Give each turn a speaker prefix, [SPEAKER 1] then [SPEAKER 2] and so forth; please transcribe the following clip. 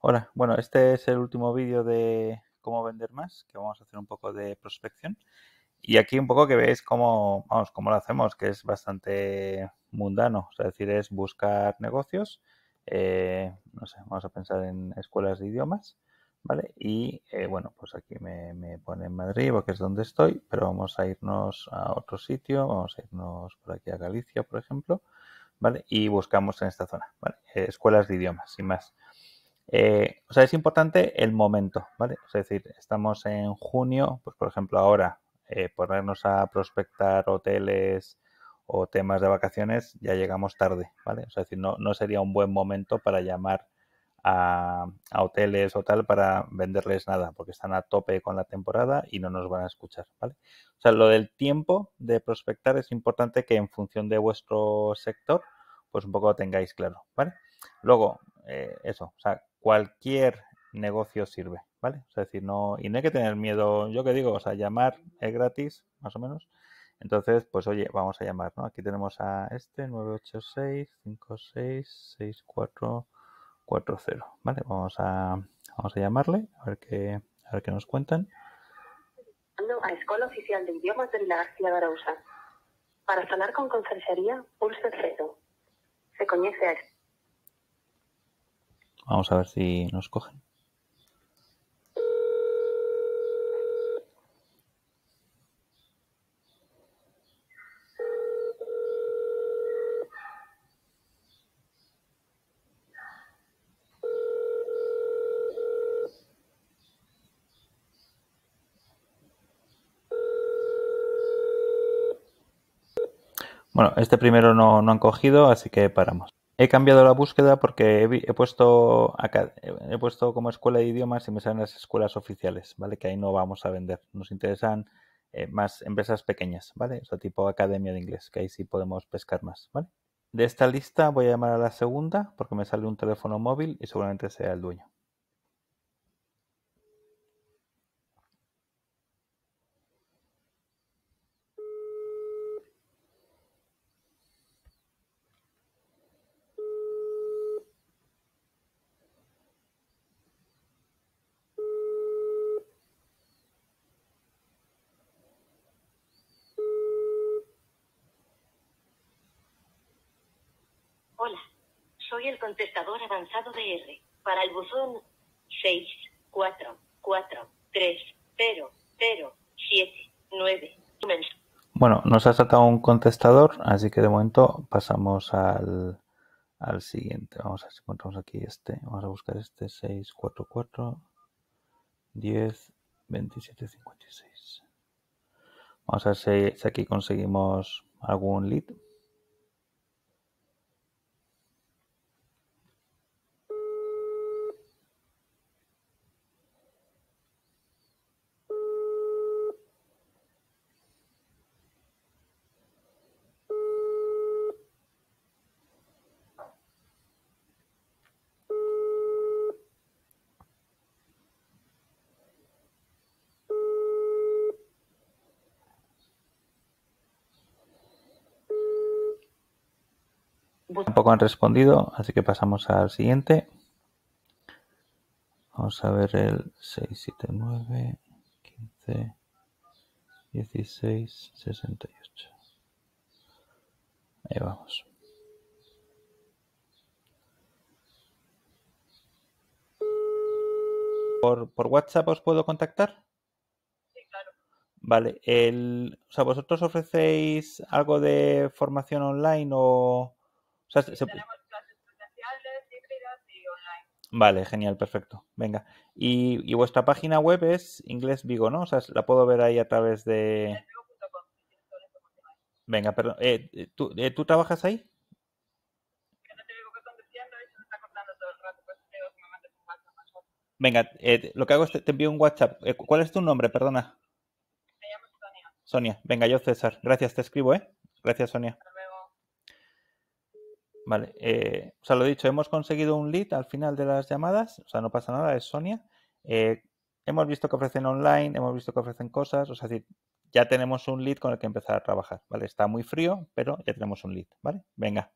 [SPEAKER 1] Hola, bueno, este es el último vídeo de cómo vender más, que vamos a hacer un poco de prospección. Y aquí un poco que veis cómo, vamos, cómo lo hacemos, que es bastante mundano. es decir, es buscar negocios, eh, no sé, vamos a pensar en escuelas de idiomas, ¿vale? Y eh, bueno, pues aquí me, me, pone en Madrid, porque es donde estoy, pero vamos a irnos a otro sitio, vamos a irnos por aquí a Galicia, por ejemplo, ¿vale? Y buscamos en esta zona, ¿vale? Eh, escuelas de idiomas, sin más. Eh, o sea, es importante el momento, ¿vale? es decir, estamos en junio, pues por ejemplo ahora eh, ponernos a prospectar hoteles o temas de vacaciones, ya llegamos tarde, ¿vale? O sea, es decir, no, no sería un buen momento para llamar a, a, hoteles o tal para venderles nada, porque están a tope con la temporada y no nos van a escuchar, ¿vale? O sea, lo del tiempo de prospectar es importante que en función de vuestro sector, pues un poco lo tengáis claro, ¿vale? Luego, eh, eso, o sea, cualquier negocio sirve, ¿vale? O sea, decir, no, y no hay que tener miedo, yo que digo, o sea, llamar es gratis, más o menos. Entonces, pues oye, vamos a llamar, ¿no? Aquí tenemos a este 986-56-6440, ¿vale? Vamos a, vamos a llamarle, a ver qué, a ver qué nos cuentan.
[SPEAKER 2] A Escuela Oficial de Idiomas de Vila García de Arousa. Para falar con conserxería, pulse cero. Se coñece a
[SPEAKER 1] Vamos a ver si nos cogen. Bueno, este primero no, no han cogido, así que paramos. He cambiado la búsqueda porque he, puesto he puesto como escuela de idiomas y me salen las escuelas oficiales, ¿vale? Que ahí no vamos a vender. Nos interesan eh, más empresas pequeñas, ¿vale? O sea, tipo academia de inglés, que ahí sí podemos pescar más, ¿vale? De esta lista voy a llamar a la segunda porque me sale un teléfono móvil y seguramente sea el dueño.
[SPEAKER 2] El contestador avanzado de R. Para el buzón 6, 4, 4, 3, 0, 0, 7, 9.
[SPEAKER 1] Bueno, nos ha saltado un contestador, así que de momento pasamos al, al siguiente. Vamos a ver si encontramos aquí este. Vamos a buscar este 644 10 27 56. Vamos a ver si aquí conseguimos algún lead. Tampoco han respondido, así que pasamos al siguiente. Vamos a ver el 679 15 16 68. Ahí vamos. ¿Por, por WhatsApp os puedo contactar?
[SPEAKER 3] Sí, claro.
[SPEAKER 1] Vale, el, o sea, ¿vosotros ofrecéis algo de formación online o...? O sea,
[SPEAKER 3] Sí,
[SPEAKER 1] se-
[SPEAKER 3] tenemos clases presenciales, híbridas y online.
[SPEAKER 1] Vale, genial, perfecto. Venga. Y, y vuestra página web es Inglés Vigo, ¿no? O sea, la puedo ver ahí a través de... Venga, perdón. eh, eh, ¿tú, eh, ¿tú trabajas ahí?
[SPEAKER 3] Que no te digo que conduciendo y se me está cortando todo el rato, pues te digo que me mandes un WhatsApp mejor.
[SPEAKER 1] Venga, eh, lo que hago es te, te envío un WhatsApp. Eh, ¿Cuál es tu nombre? Perdona.
[SPEAKER 3] Me llamo Sonia.
[SPEAKER 1] Sonia. Venga, yo César. Gracias, te escribo, ¿eh? Gracias, Sonia. Vale, eh, o sea, lo dicho, hemos conseguido un lead al final de las llamadas, o sea, no pasa nada, es Sonia. Eh, hemos visto que ofrecen online, hemos visto que ofrecen cosas, o sea, decir, ya tenemos un lead con el que empezar a trabajar, ¿vale? Está muy frío, pero ya tenemos un lead, ¿vale? Venga,